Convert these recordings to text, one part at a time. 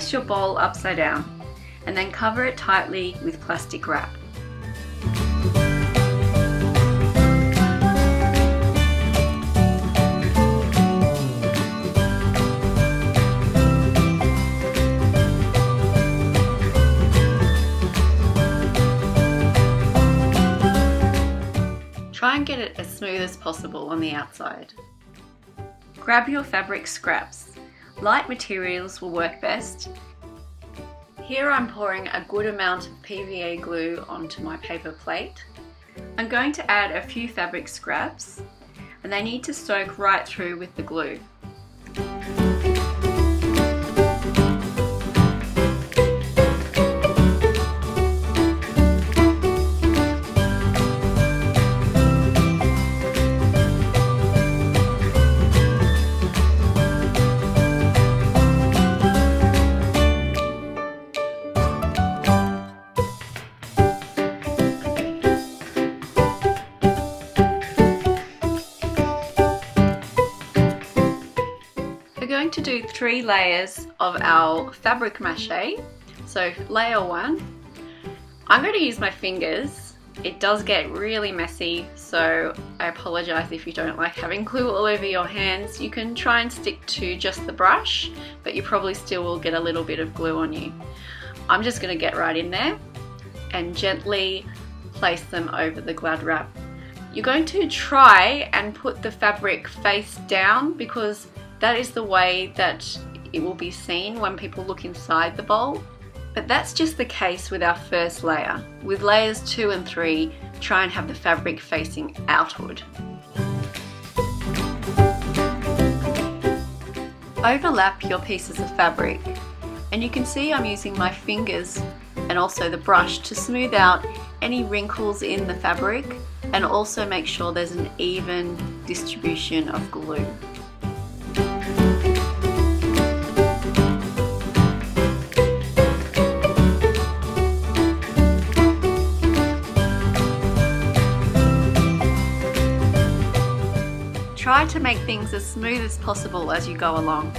Place your bowl upside down and then cover it tightly with plastic wrap. Try and get it as smooth as possible on the outside. Grab your fabric scraps. Light materials will work best. Here I'm pouring a good amount of PVA glue onto my paper plate. I'm going to add a few fabric scraps and they need to soak right through with the glue. Going to do three layers of our fabric mache. So layer one, I'm going to use my fingers. It does get really messy, so I apologize if you don't like having glue all over your hands. You can try and stick to just the brush, but you probably still will get a little bit of glue on you. I'm just going to get right in there and gently place them over the glad wrap. You're going to try and put the fabric face down because that is the way that it will be seen when people look inside the bowl. But that's just the case with our first layer. With layers two and three, try and have the fabric facing outward. Overlap your pieces of fabric and you can see I'm using my fingers and also the brush to smooth out any wrinkles in the fabric and also make sure there's an even distribution of glue. Try to make things as smooth as possible as you go along.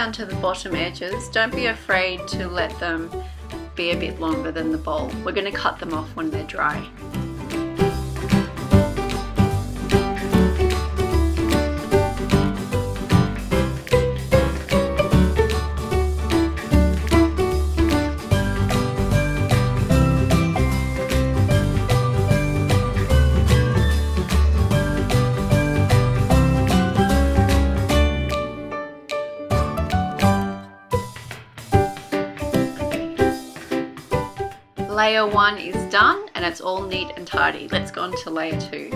Down to the bottom edges, don't be afraid to let them be a bit longer than the bowl. We're going to cut them off when they're dry. Layer one is done and it's all neat and tidy. Let's go on to layer two.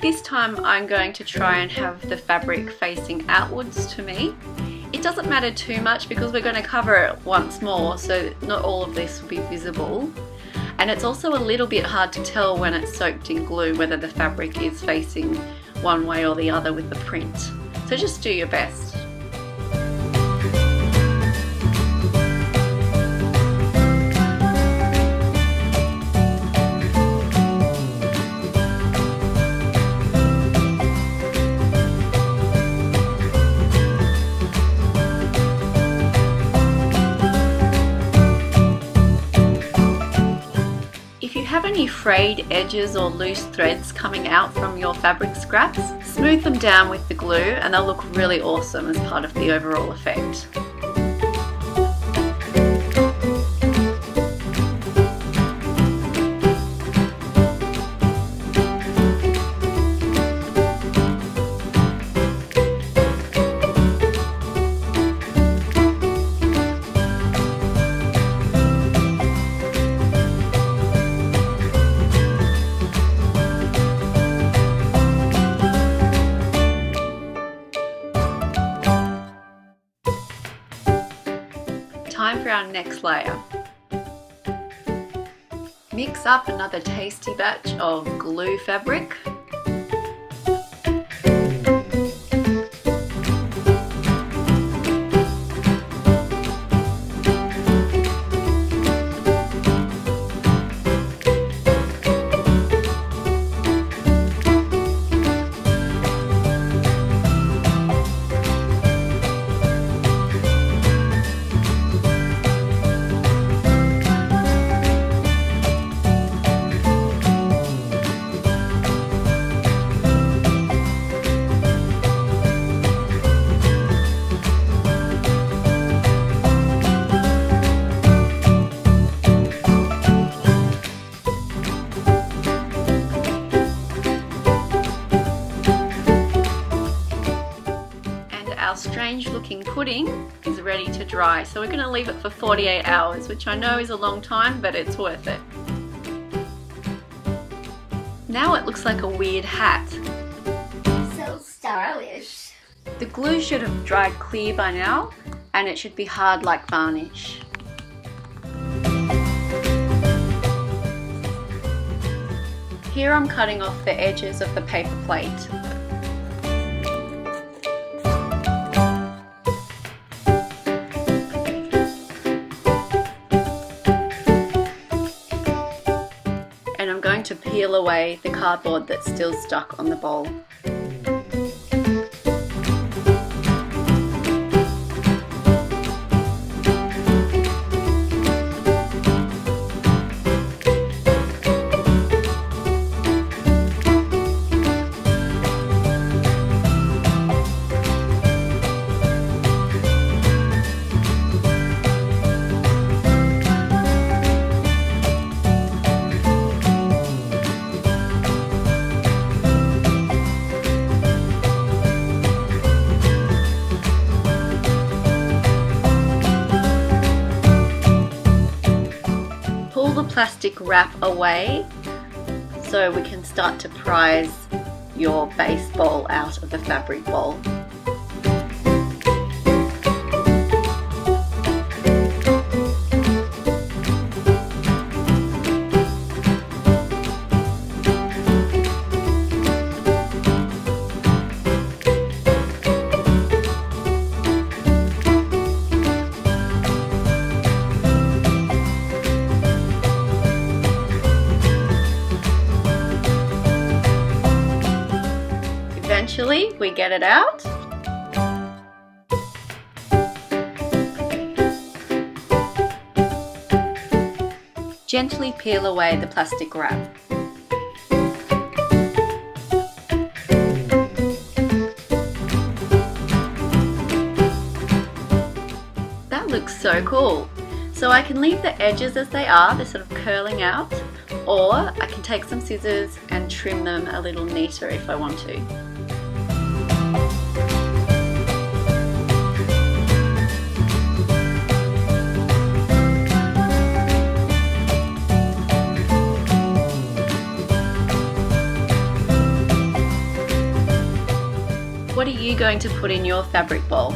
This time I'm going to try and have the fabric facing outwards to me. It doesn't matter too much because we're going to cover it once more so not all of this will be visible. And it's also a little bit hard to tell when it's soaked in glue whether the fabric is facing one way or the other with the print. So just do your best. If you have any frayed edges or loose threads coming out from your fabric scraps, smooth them down with the glue and they'll look really awesome as part of the overall effect. Time for our next layer. Mix up another tasty batch of glue fabric strange looking pudding is ready to dry. So we're going to leave it for 48 hours, which I know is a long time, but it's worth it. Now it looks like a weird hat. So stylish. The glue should have dried clear by now, and it should be hard like varnish. Here I'm cutting off the edges of the paper plate. Peel away the cardboard that's still stuck on the bowl. Plastic wrap away so we can start to prise your base bowl out of the fabric bowl. We get it out. Gently peel away the plastic wrap. That looks so cool. So I can leave the edges as they are, they're sort of curling out, or I can take some scissors and trim them a little neater if I want to. What are you going to put in your fabric bowl?